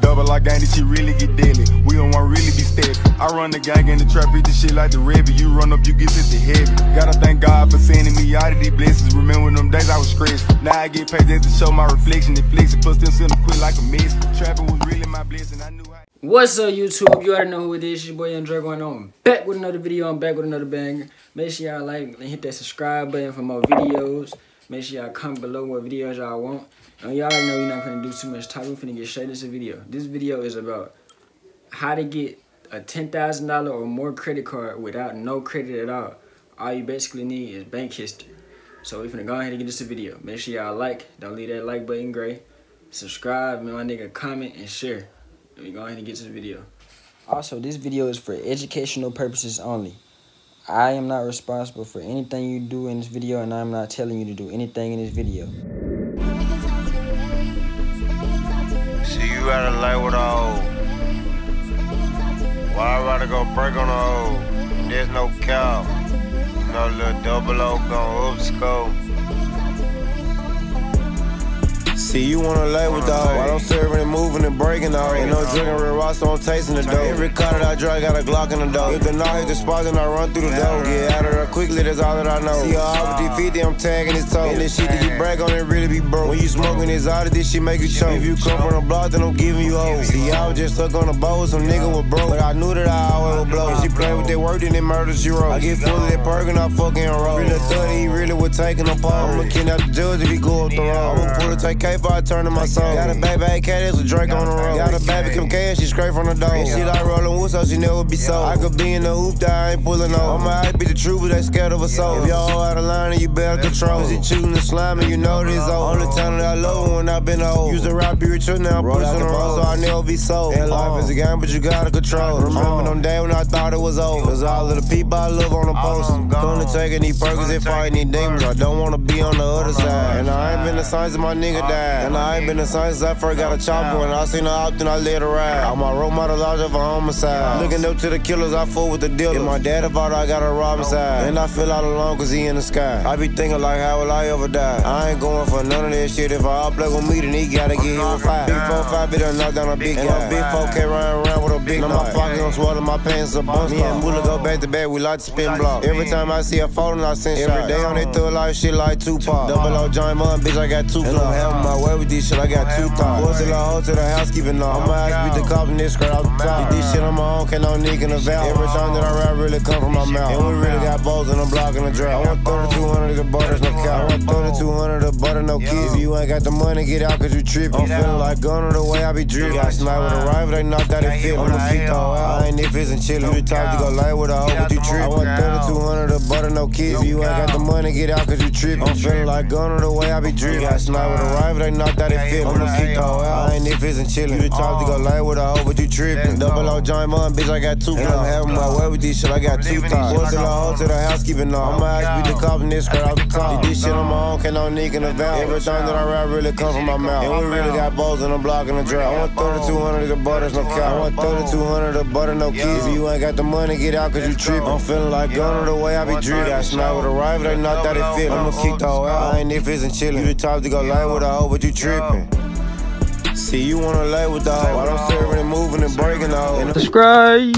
Double like gang, shit really get deadly. We don't want really be steady. I run the gang in the trap, read the shit like the Rebbe. You run up, you get 50 heavy. Gotta thank God for sending me out of these blessings. Remember them days I was stressed. Now I get paid just to show my reflection. It flicks, plus them send quit like a miss. Trapping was really my blessing. I knew I. What's up, YouTube? You already know who it is. Your boy Young Dre going on. Back with another video. I'm back with another banger. Make sure y'all like and hit that subscribe button for more videos. Make sure y'all comment below what videos y'all want. And y'all know we're not gonna do too much talking. We're finna get straight into the video. This video is about how to get a $10,000 or more credit card without no credit at all. All you basically need is bank history. So we're finna go ahead and get this video. Make sure y'all like. Don't leave that like button gray. Subscribe, man, my nigga, comment, and share. Let me go ahead and get to the video. Also, this video is for educational purposes only. I am not responsible for anything you do in this video, and I'm not telling you to do anything in this video. See, you gotta lay with hoe. Why I rather go break on a hoe? There's no cow. No little double O gon' up See, you wanna lay with the hoe. I don't serving and moving and breaking the hoe. Ain't no drinking real raw, so I'm tasting the dough. Every car that I drive got a Glock in the dough. If the knock hit the spot, then I run through the door. Get out of there quickly, that's all that I know. See, all with these 50, I'm tagging his toe. And this shit that you brag on, it really be broke. When you smoking this out of this shit make you choke. If you come from the block, then I'm giving you hoes. See, I was just stuck on the boat, some nigga was broke. But I knew that I always would blow. She play with that word, then it murder she wrote. I get full of that perk and I fucking roll. Really thought he really was taking a pole. I'ma kidnap the judge if he go up the road. I'ma pull a take K if I turn to my soul. Got a baby AK, that's a Drake on the road. Got a baby come cash, she straight from the door. And she like rolling wood, so she never be sold. I could be in the hoop, that I ain't pulling no. I'ma hype be the truth, but they scared of a soul. If y'all out of line, then you better control. Cause he choosing the slime, and you know this old. Only time that I love when I been old. Used to rap, be rich, now I'm pushing the road, so I never be sold. And life is a game, but you gotta control. Remember them days when I thought it was over. Cause all of the people I love on the post. Gonna take any perkins and fight any demons. I don't wanna be on the other side. And I ain't been the signs of my nigga died. And I ain't been the signs since I first got a chopper. When I seen her out, then I let her ride. I'm my role model out of a homicide. Looking up to the killers, I fool with the dealers. If my dad about I got a rob inside. And I feel all alone cause he in the sky. I be thinking like, how will I ever die? I ain't going for none of this shit. If I play with me, then he gotta get hit with five. Big 4-5, be done knock down a big guy. And a big 4K running around with a big Now my pocket don't swallow my pants a bunch. Me and Moolah go back to back, we like to spin block. Every time I see a falling, I send shots. Every day on that thug life shit like Tupac. Double O joint bitch, I got two And I'm having my way with this shit, I got two thoughts. Boys till I hold to the housekeeping law. I'ma ask beat the cop and this skirt out the top. Did this shit on my own, can't no nigga in the valve. Every time that I rap really come from my mouth. And we really got balls and I'm blocking the drought. I want 3200 the butters, no cow. I want 3200 the butter, no kids. If you ain't got the money, get out cause you trippin'. I'm feeling like gunner the way I be drippin'. Got sniped with a rifle, they knocked out their fit. Keep the out. I ain't if it's and chillin'. You the type to go lay with a hoe, but you trippin'. I want 3200 the butter, no kids. If you ain't got the money, get out cause you trippin'. I'm feeling like gunner the way I be drippin'. Got sniped with a rifle, they knocked out their fit. I'ma keep the hoe out. I ain't if and chillin'. You the type to go lay with a hoe, but you trippin'. Double O joint mom, bitch, I got two. And I'm having my way with this shit, I got two thoughts. Boys till I hold to the housekeeping law. I'ma ask beat the cop and this skirt out the top. Did this shit on my own, can't no nigga in the valve. Everything that I rap really come from my mouth. And we really got balls and I'm blocking the drought. I want 3200 the butters, no cow. I want 3200 the butter, no kids. If you ain't got the money, get out cause you trippin'. I'm feeling like gunner the way I be drippin'. Got sniped with a rifle, they knocked out it fit. I'ma keep the hoe out. I ain't if and chillin'. You the type to go lane with a hoe, what you tripping? See, you wanna lay with the hoe. I don't serve any moving and breaking the hoe. Subscribe.